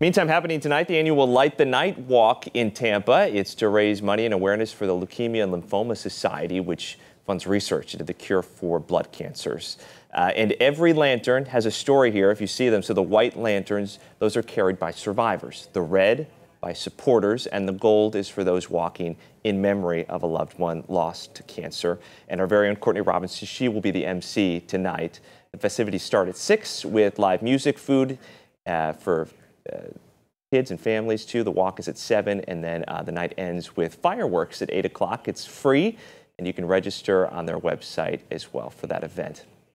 Meantime, happening tonight, the annual Light the Night Walk in Tampa. It's to raise money and awareness for the Leukemia and Lymphoma Society, which funds research into the cure for blood cancers. Uh, and every lantern has a story here if you see them. So the white lanterns, those are carried by survivors. The red by supporters, and the gold is for those walking in memory of a loved one lost to cancer. And our very own Courtney Robinson, she will be the MC tonight. The festivities start at 6 with live music, food uh, for kids and families too. The walk is at 7 and then uh, the night ends with fireworks at 8 o'clock. It's free and you can register on their website as well for that event.